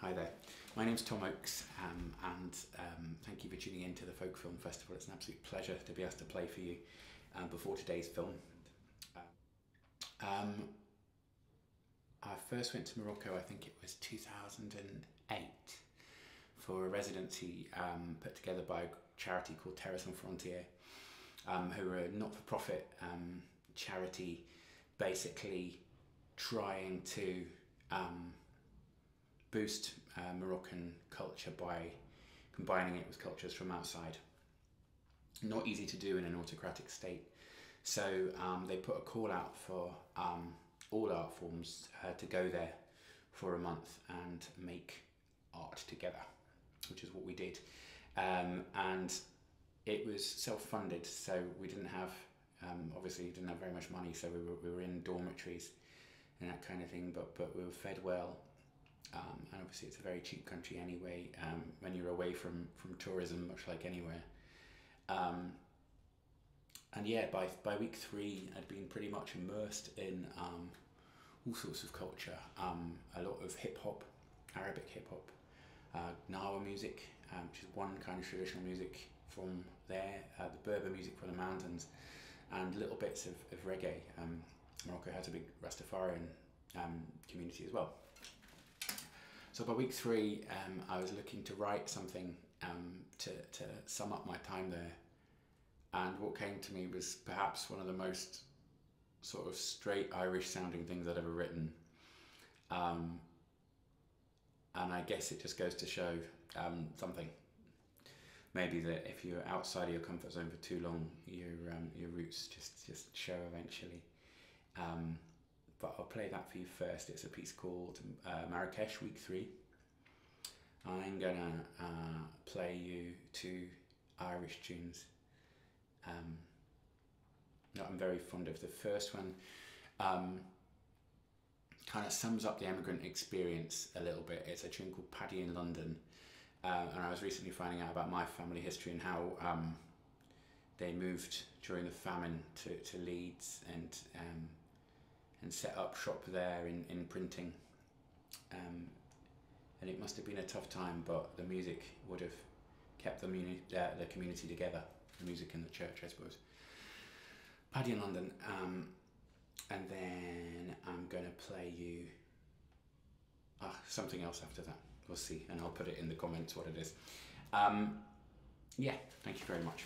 Hi there, my name's Tom Oakes um, and um, thank you for tuning in to the Folk Film Festival. It's an absolute pleasure to be asked to play for you um, before today's film. Um, I first went to Morocco, I think it was 2008, for a residency um, put together by a charity called Terre Sans Frontières, um, who are a not-for-profit charity basically trying to boost uh, Moroccan culture by combining it with cultures from outside. Not easy to do in an autocratic state. So um, they put a call out for um, all art forms uh, to go there for a month and make art together, which is what we did. Um, and it was self-funded, so we didn't have, um, obviously, didn't have very much money, so we were, we were in dormitories and that kind of thing, but, but we were fed well um, and obviously, it's a very cheap country anyway. Um, when you're away from from tourism, much like anywhere. Um, and yeah, by by week three, I'd been pretty much immersed in um, all sorts of culture. Um, a lot of hip hop, Arabic hip hop, uh, Gnawa music, um, which is one kind of traditional music from there. Uh, the Berber music from the mountains, and little bits of, of reggae. Morocco has a big Rastafarian community as well. So by week three, um, I was looking to write something um, to, to sum up my time there. And what came to me was perhaps one of the most sort of straight Irish sounding things I'd ever written. Um, and I guess it just goes to show um, something. Maybe that if you're outside of your comfort zone for too long, your um, your roots just just show eventually. Um, but I'll play that for you first. It's a piece called uh, Marrakesh Week 3. I'm gonna uh, play you two Irish tunes um, that I'm very fond of. The first one um, kind of sums up the emigrant experience a little bit. It's a tune called Paddy in London. Uh, and I was recently finding out about my family history and how um, they moved during the famine to, to Leeds and um, and set up shop there in, in printing. Um, and it must have been a tough time, but the music would have kept the, muni- uh, the community together, the music in the church, I suppose. Paddy in London, um, and then I'm going to play you ah, something else after that. We'll see, and I'll put it in the comments what it is. Um, yeah, thank you very much.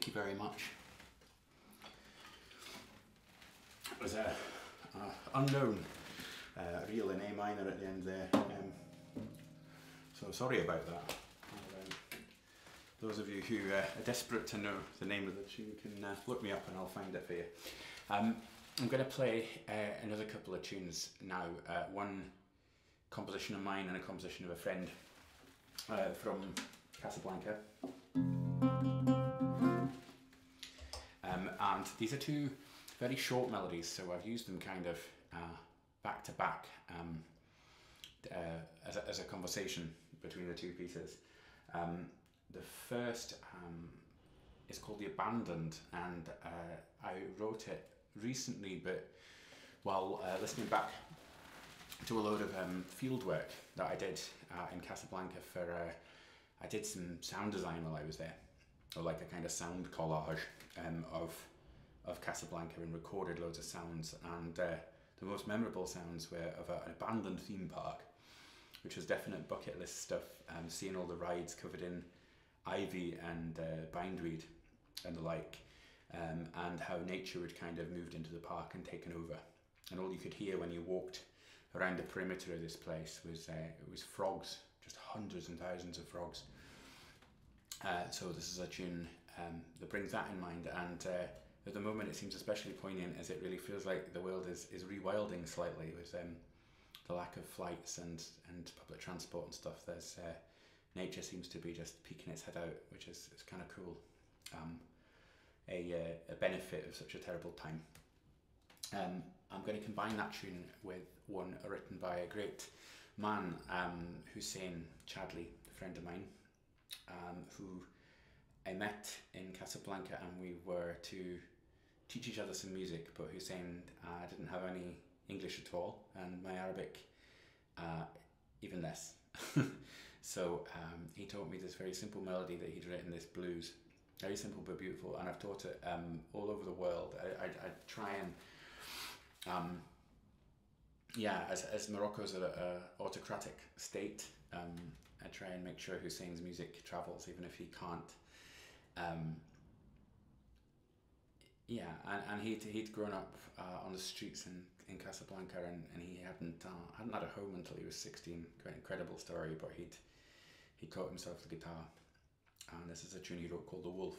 Thank you very much. It was a, a unknown uh, reel in A minor at the end there. Um, so sorry about that. Um, those of you who uh, are desperate to know the name of the tune can uh, look me up and I'll find it for you. Um, I'm going to play uh, another couple of tunes now. Uh, one composition of mine and a composition of a friend uh, from Casablanca. These are two very short melodies, so I've used them kind of uh, back to back um, uh, as, a, as a conversation between the two pieces. Um, the first um, is called The Abandoned, and uh, I wrote it recently, but while uh, listening back to a load of um, field work that I did uh, in Casablanca for, uh, I did some sound design while I was there, or like a kind of sound collage um, of of Casablanca and recorded loads of sounds. And uh, the most memorable sounds were of a, an abandoned theme park, which was definite bucket list stuff. Um, seeing all the rides covered in ivy and uh, bindweed and the like um, and how nature had kind of moved into the park and taken over. And all you could hear when you walked around the perimeter of this place was uh, it was frogs, just hundreds and thousands of frogs. Uh, so this is a tune um, that brings that in mind, and uh, at the moment it seems especially poignant as it really feels like the world is, is rewilding slightly with um, the lack of flights and, and public transport and stuff. There's uh, nature seems to be just peeking its head out, which is, is kind of cool. Um, a, uh, a benefit of such a terrible time. Um, I'm going to combine that tune with one written by a great man, um, Hussein Chadli, a friend of mine, um, who I met in Casablanca and we were to teach each other some music, but Hussein uh, didn't have any English at all, and my Arabic uh, even less. so um, he taught me this very simple melody that he'd written, this blues, very simple but beautiful, and I've taught it um, all over the world. I, I, I try and, um, yeah, as, as Morocco's an autocratic state, um, I try and make sure Hussein's music travels, even if he can't. Um, yeah, and, and he'd, he'd grown up uh, on the streets in, in Casablanca and, and he hadn't uh, hadn't had a home until he was 16. Quite incredible story, but he'd he taught himself the guitar and this is a tune he wrote called The Wolf.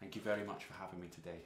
Thank you very much for having me today.